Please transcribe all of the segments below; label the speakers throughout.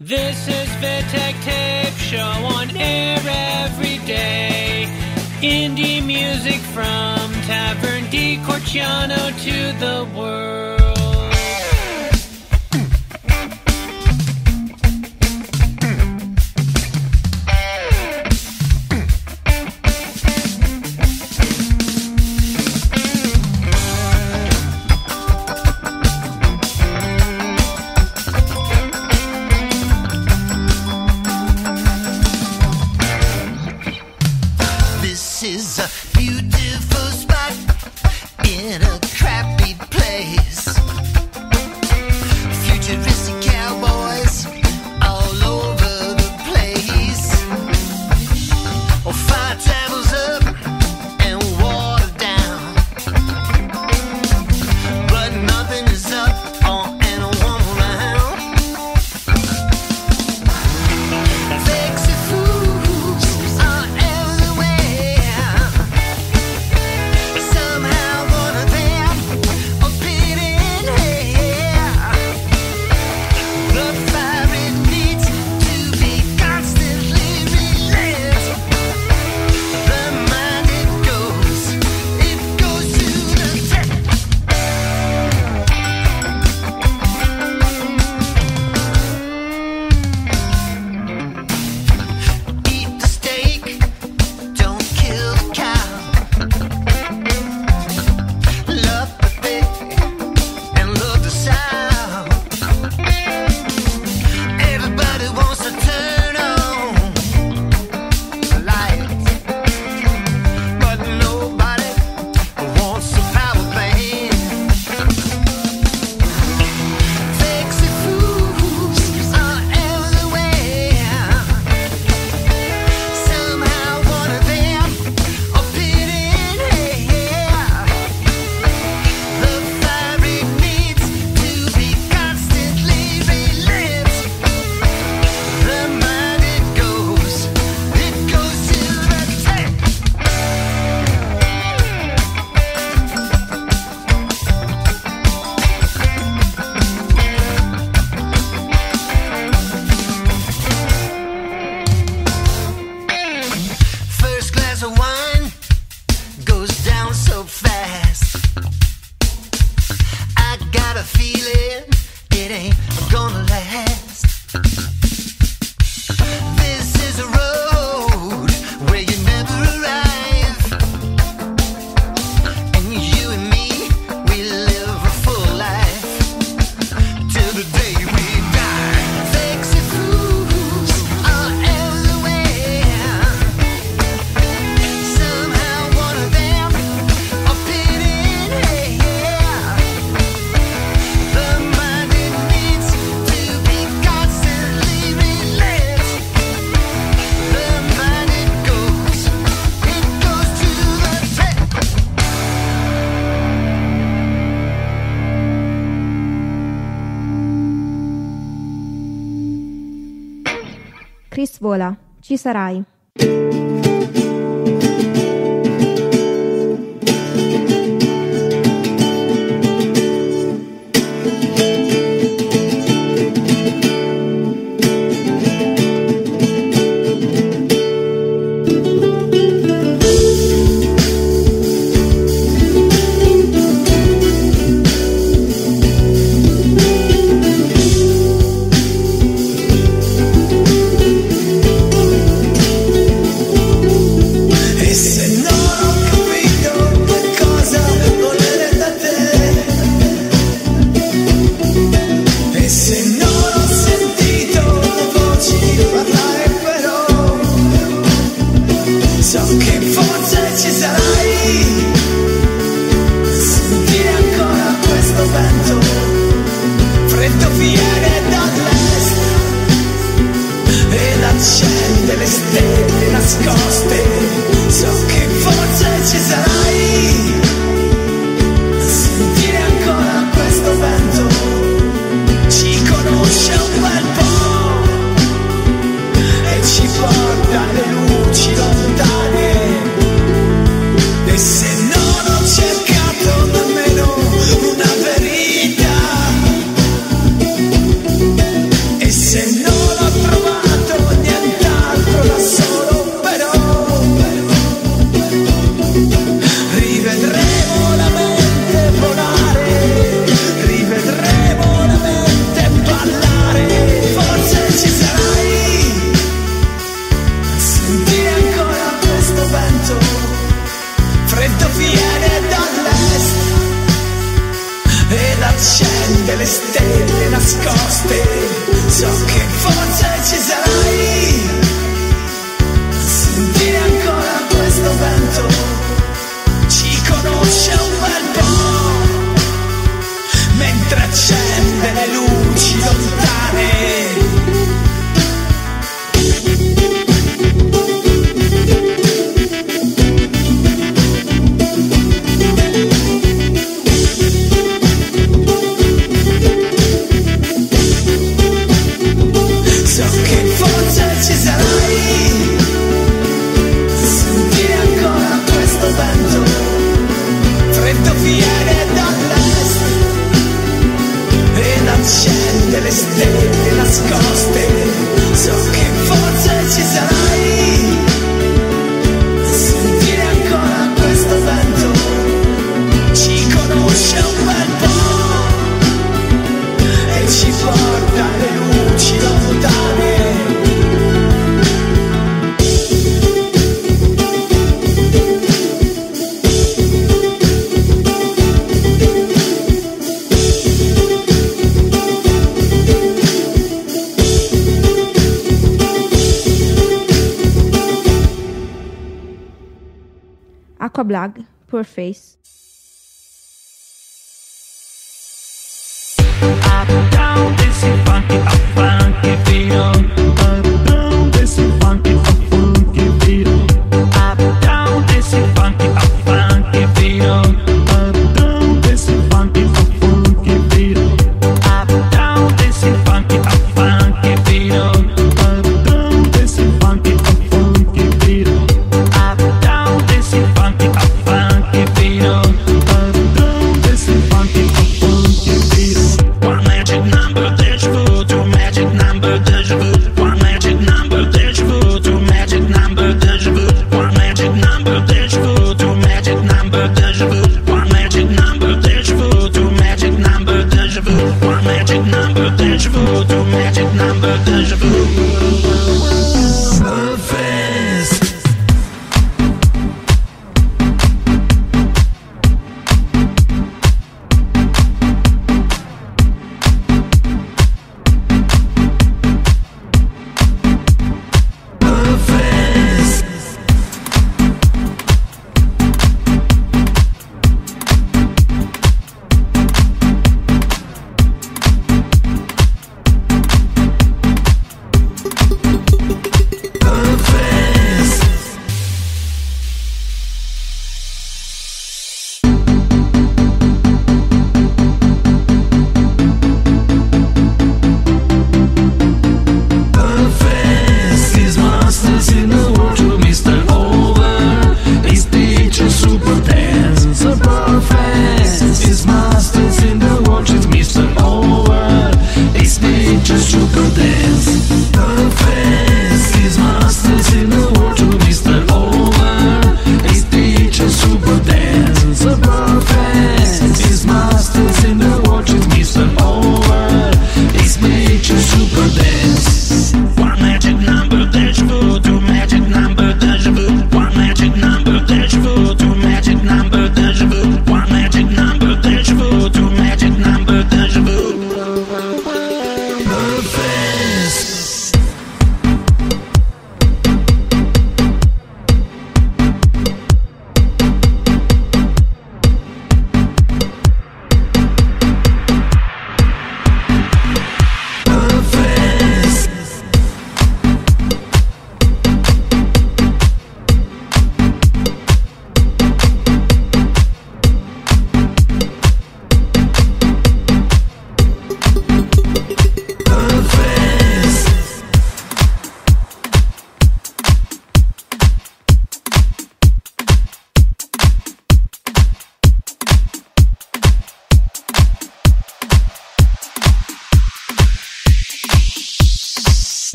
Speaker 1: This is Vittek Tape Show on air every day. Indie music from Taverne di Corciano to the world.
Speaker 2: Ci sarai.
Speaker 3: Blag,
Speaker 4: Pourface.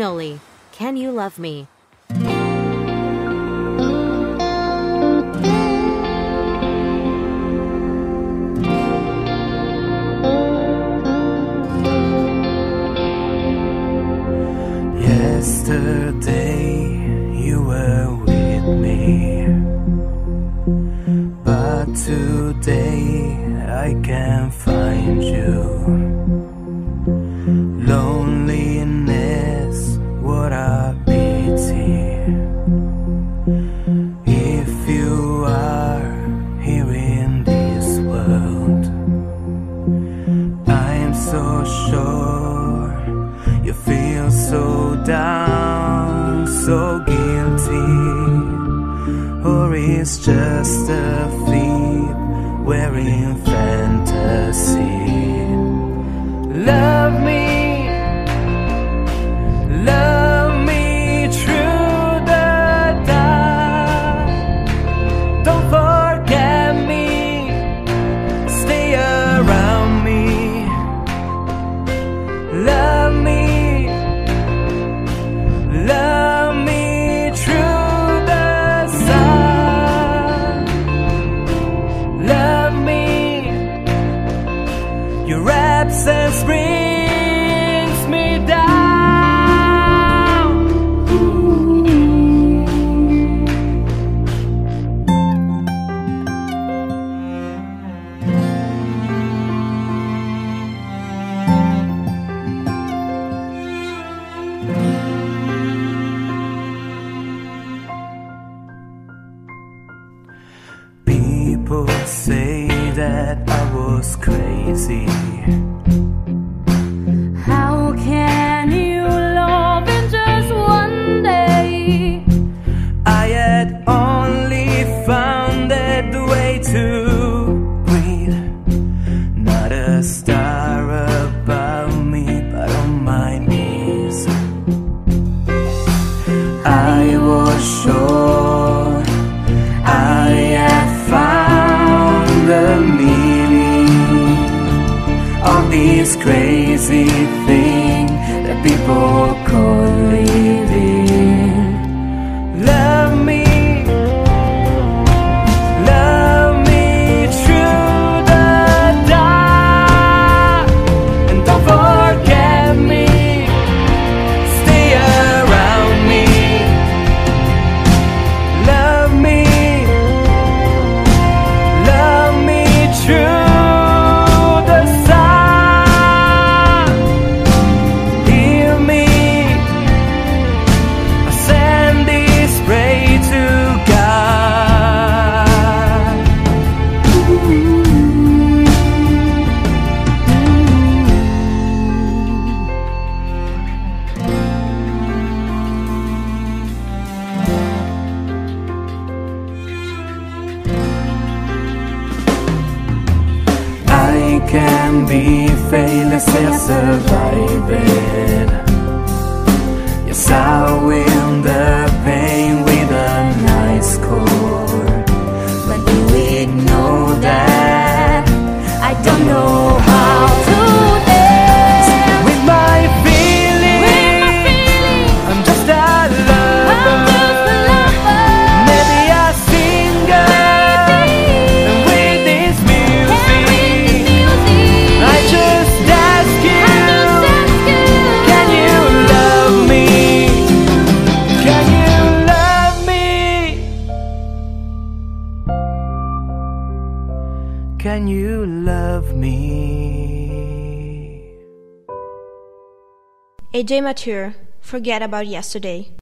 Speaker 4: Cignoli, Can You Love Me?
Speaker 5: stop. when you
Speaker 6: love me. Ajay Mathur, forget
Speaker 3: about yesterday.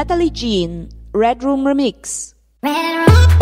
Speaker 7: Natalie Jean, Red Room Remix.
Speaker 8: Red Room.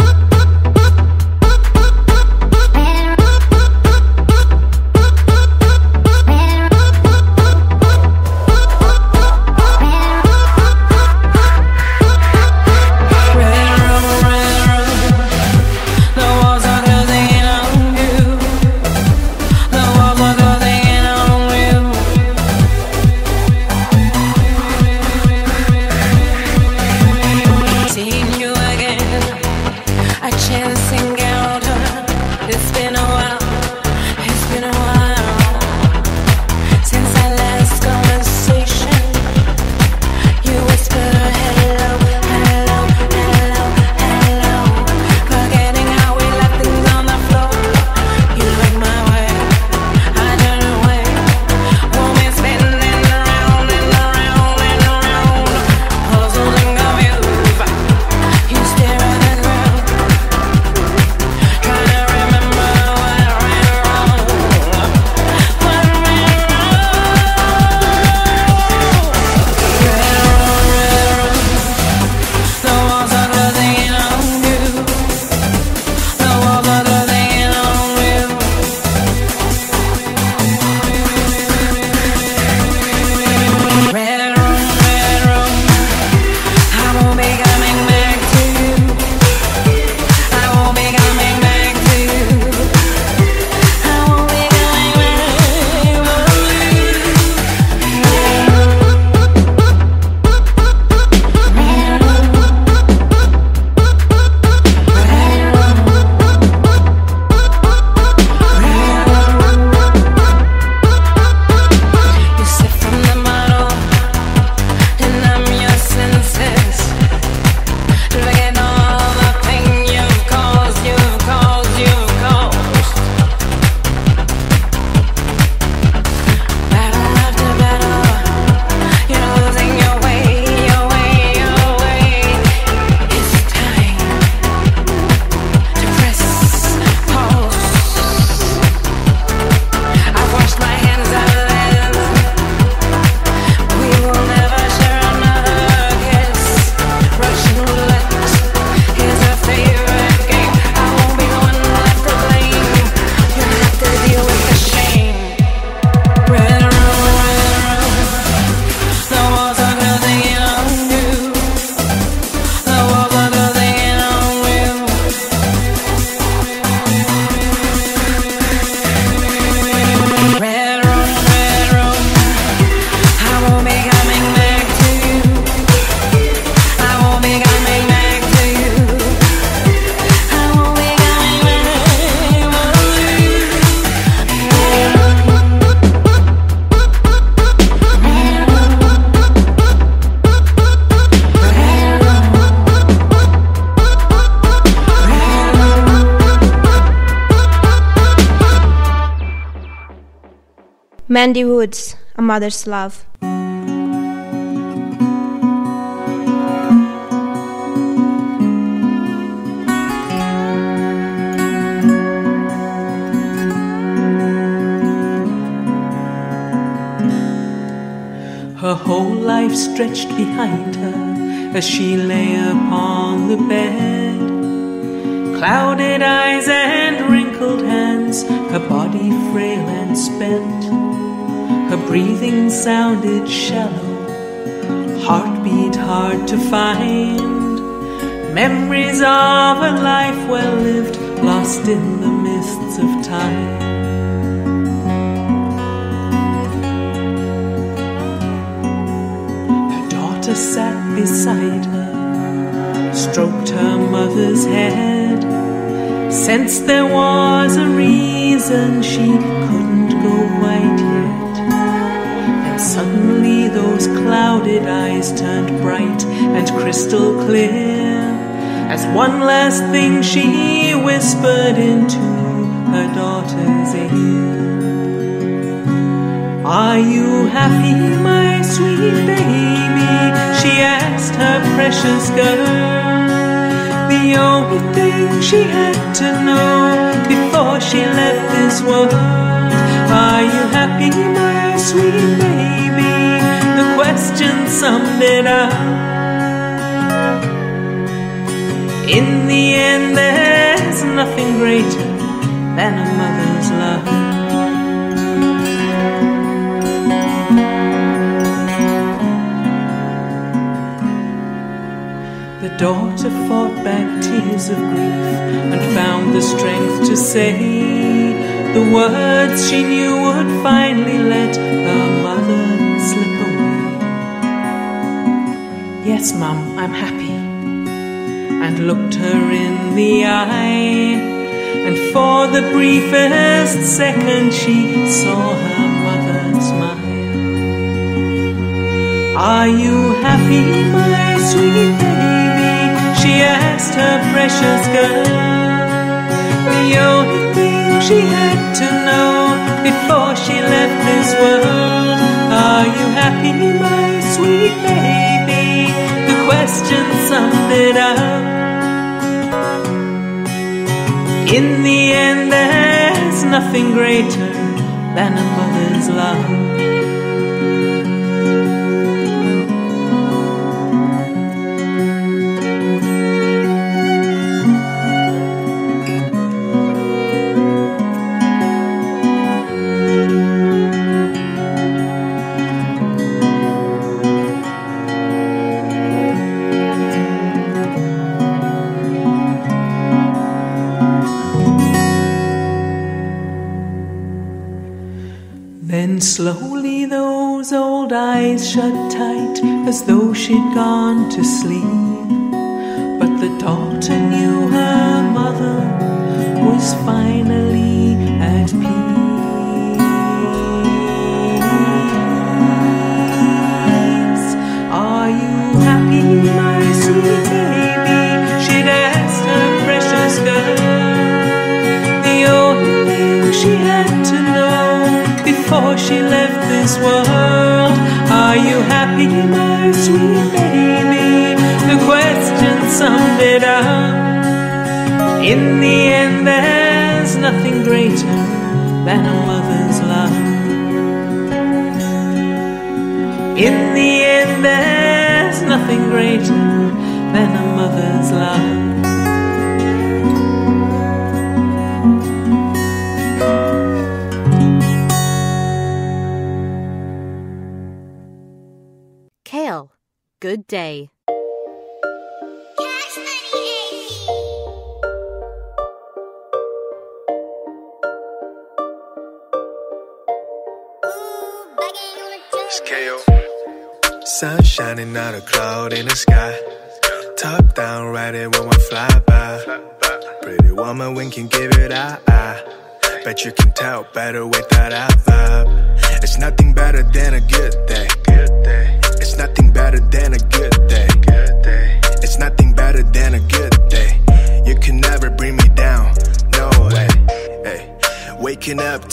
Speaker 3: mother's love.
Speaker 6: Her whole life stretched behind her as she lay upon the bed. Clouded eyes and wrinkled hands, her body frail and spent. Her breathing sounded shallow, heartbeat hard to find. Memories of a life well lived, lost in the mists of time. Her daughter sat beside her, stroked her mother's head. Since there was a reason, she suddenly those clouded eyes turned bright and crystal clear. As one last thing she whispered into her daughter's ear. Are you happy, my sweet baby? She asked her precious girl. The only thing she had to know before she left this world. Are you happy, my sweet baby? The summed up. In the end, there's nothing greater than a mother's love. The daughter fought back tears of grief and found the strength to say the words she knew would finally let her Yes, Mum, I'm happy. And looked her in the eye, and for the briefest second she saw her mother smile. Are you happy, my sweet baby? She asked her precious girl. The only thing she had to know before she left this world. Are you happy, my sweet baby? Question summed it up. In the end, there's nothing greater than a mother's love. Eyes shut tight as though she'd gone to sleep. But the daughter knew her mother was finally at peace. Are you happy, my sweet baby? She'd asked her precious girl. The only thing she had to know before she left this world. Are you happy, my sweet baby? The question summed it up. In the end, there's nothing greater than a mother's love. In the end, there's nothing greater than a mother's love.
Speaker 4: Good day.
Speaker 9: It's KO. Sun shining, not a cloud in the sky. Top down, riding when one fly by. Pretty woman, when can give it eye. eye. Bet you can tell better with that eye vibe. It's nothing better than a good day.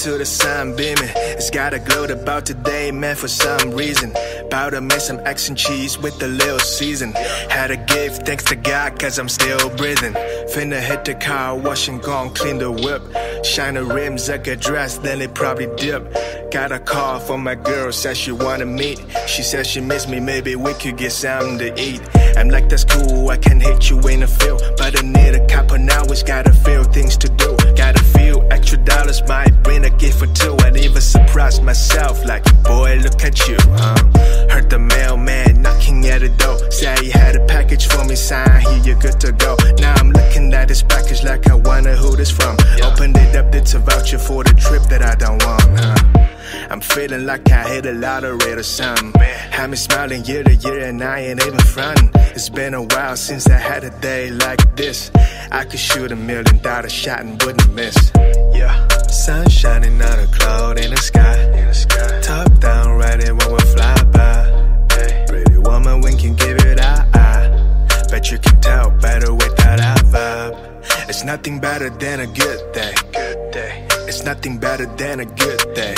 Speaker 9: To the sun beaming. It's got a glow about today, man, for some reason. About to make some eggs and cheese with a little season. Had a gift, thanks to God, cause I'm still breathing. Finna hit the car, wash and go and clean the whip. Shine the rims, I get dressed, then it probably dip. Got a call from my girl, says she wanna meet. She says she miss me, maybe we could get something to eat. I'm like, that's cool, I can hit you in the field. But I need a couple hours, got a few things to do. Got a few extra dollars, might bring a gift or two. And even surprise myself, like, boy, look at you, huh? Heard the mailman knocking at the door. Say he had a package for me, sign here, you're good to go. Now I'm looking at this package like I wonder who this from. Opened it up, it's a voucher for the trip that I don't want? I'm feeling like I hit a lottery or something. Had me smiling year to year and I ain't even frontin'. It's been a while since I had a day like this. I could shoot a million dollar shot and wouldn't miss. Yeah. Sun shining, not a cloud in the sky. In the sky. Top down, riding when we fly by. Pretty woman, we can give it a eye. Bet you can tell better without our vibe. It's nothing better than a good day. Good day. It's nothing better than a good day.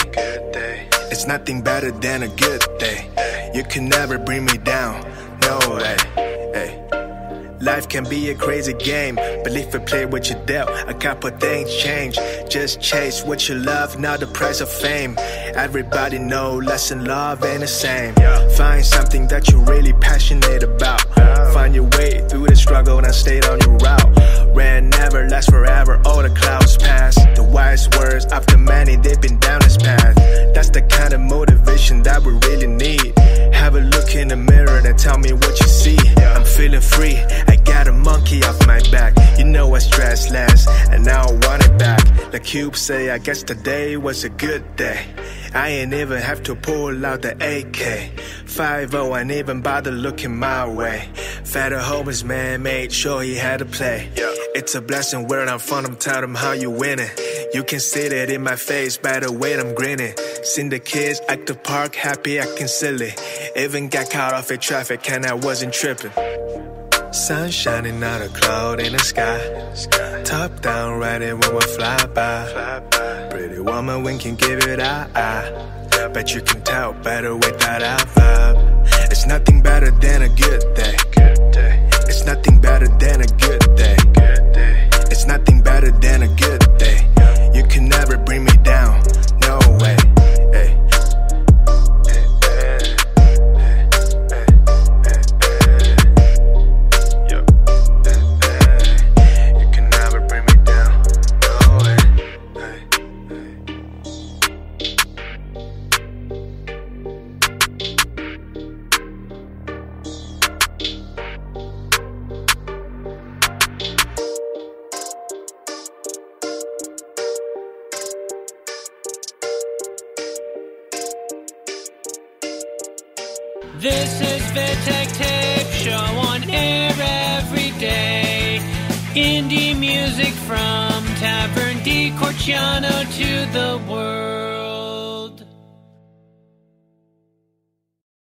Speaker 9: It's nothing better than a good day. You can never bring me down. No way. Hey. Life can be a crazy game, but if you play what you dealt, a couple things change. Just chase what you love, not the price of fame. Everybody know lesson love ain't the same. Find something that you're really passionate about. Find your way through the struggle and stay on your route. Rain never lasts forever, all the clouds cube say, I guess today was a good day. I ain't even have to pull out the AK. 5 I ain't even bother looking my way. Fatter homies, man, made sure he had to play. It's a blessing where I'm from, I'm tell them how you winning. You can see it in my face by the way I'm grinning. Seen the kids at the park, happy I acting silly. Even got caught off in traffic and I wasn't tripping. Sun shining, not a cloud in the sky. Top down, riding when we fly by. Pretty woman, we can give it a eye. Bet you can tell better without our vibe. It's nothing better than a good day.